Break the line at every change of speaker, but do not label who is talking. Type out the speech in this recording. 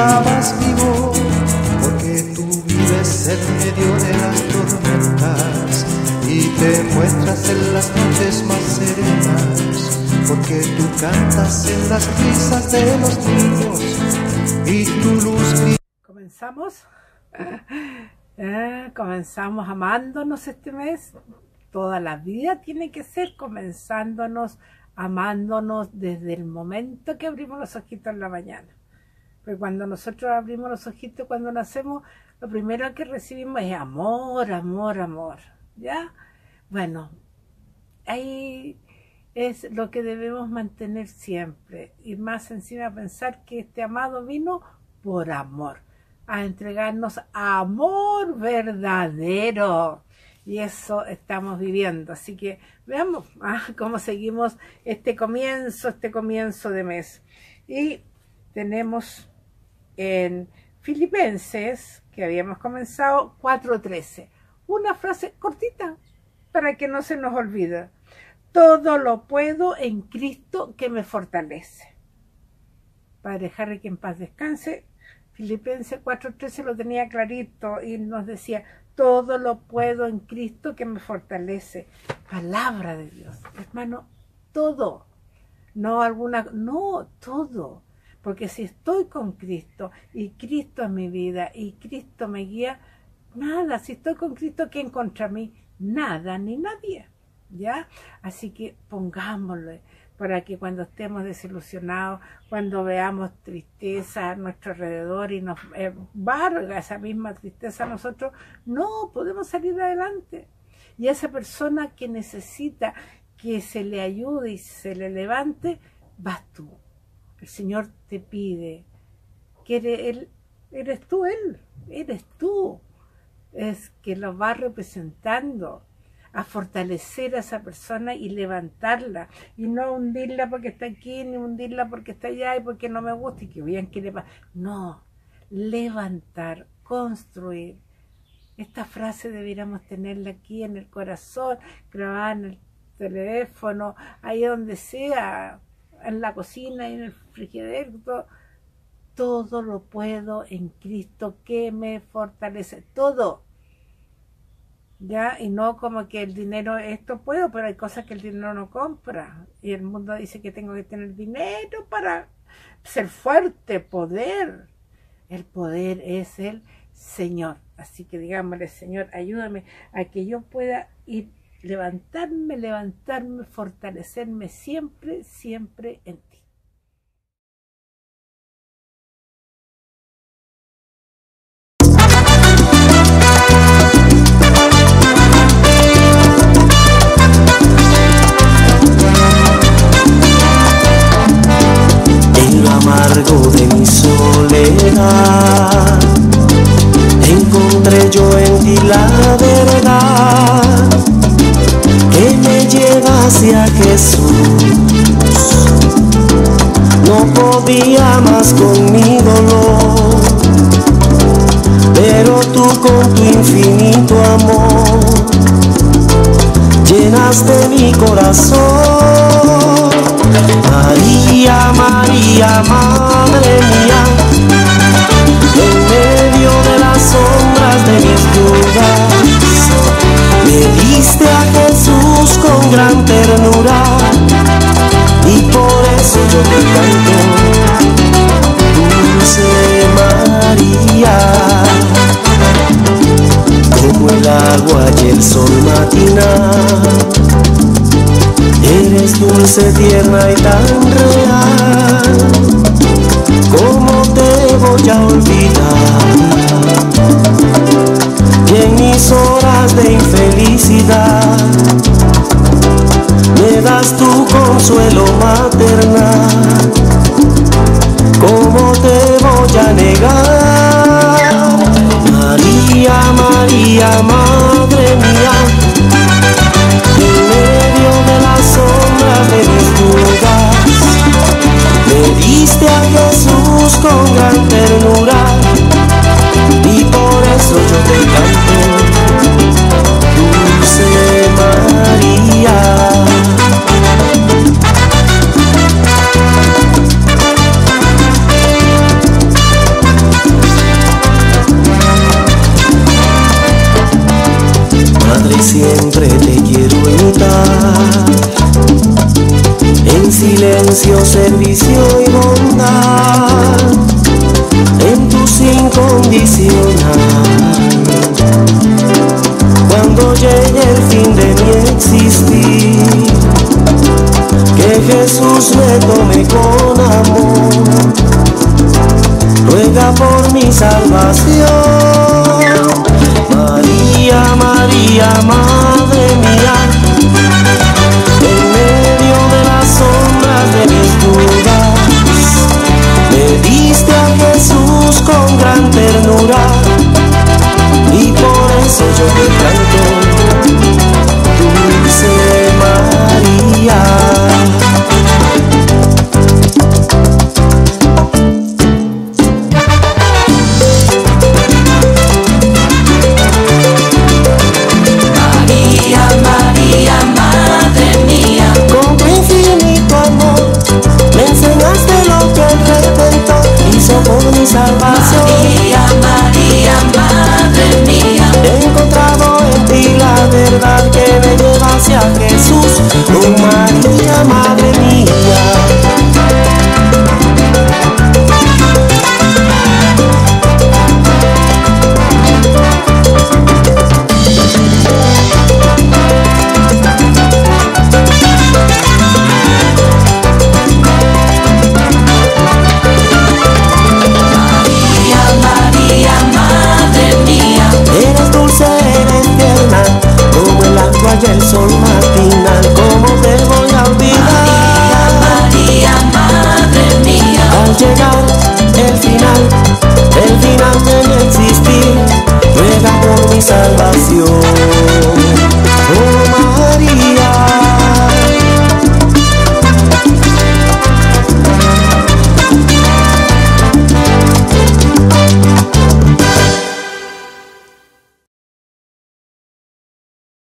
estabas vivo, porque tú vives en medio de las tormentas y te muestras en las noches más serenas, porque tú cantas en las risas de los niños y tu luz
¿Comenzamos? Eh, comenzamos amándonos este mes. Toda la vida tiene que ser comenzándonos, amándonos desde el momento que abrimos los ojitos en la mañana. Porque cuando nosotros abrimos los ojitos, cuando nacemos, lo primero que recibimos es amor, amor, amor. ¿Ya? Bueno, ahí es lo que debemos mantener siempre. Y más encima pensar que este amado vino por amor, a entregarnos amor verdadero. Y eso estamos viviendo. Así que veamos ah, cómo seguimos este comienzo, este comienzo de mes. Y tenemos en Filipenses, que habíamos comenzado, 4.13. Una frase cortita para que no se nos olvide. Todo lo puedo en Cristo que me fortalece. Padre Harry, que en paz descanse. Filipenses 4.13 lo tenía clarito y nos decía, todo lo puedo en Cristo que me fortalece. Palabra de Dios. Hermano, todo. No alguna, no, todo. Porque si estoy con Cristo y Cristo es mi vida y Cristo me guía, nada, si estoy con Cristo, ¿quién contra mí? Nada ni nadie. ¿Ya? Así que pongámoslo para que cuando estemos desilusionados, cuando veamos tristeza a nuestro alrededor y nos eh, varga esa misma tristeza a nosotros, no podemos salir adelante. Y esa persona que necesita que se le ayude y se le levante, vas tú. El Señor te pide que eres, él, eres tú, Él, eres tú. Es que lo va representando a fortalecer a esa persona y levantarla. Y no hundirla porque está aquí ni hundirla porque está allá y porque no me gusta y que vean que le no levantar construir. Esta frase debiéramos tenerla aquí en el corazón grabada en el teléfono ahí donde sea en la cocina y en el frigidaire todo lo puedo en Cristo que me fortalece todo ¿ya? Y no como que el dinero, esto puedo, pero hay cosas que el dinero no compra. Y el mundo dice que tengo que tener dinero para ser fuerte, poder. El poder es el Señor. Así que digámosle, Señor, ayúdame a que yo pueda ir, levantarme, levantarme, fortalecerme siempre, siempre en
Podía más con mi dolor, pero tú con tu infinito amor llenaste mi corazón. María, María, Madre Eres dulce, tierna y tan real. ¿Cómo te voy a olvidar? Y en mis horas de infelicidad me das tu consuelo maternal. ¿Cómo te voy a negar? María, María, Madre con gran ternura y por eso yo te canto, Dulce María. Madre, siempre te quiero imitar, en silencio, servicio y sin condicional. Cuando llegue el fin de mi existir, que Jesús me tome con amor, ruega por mi salvación. María, María, Madre mía, en medio de las sombras de mis dudas, me diste a Jesús con gran ternura y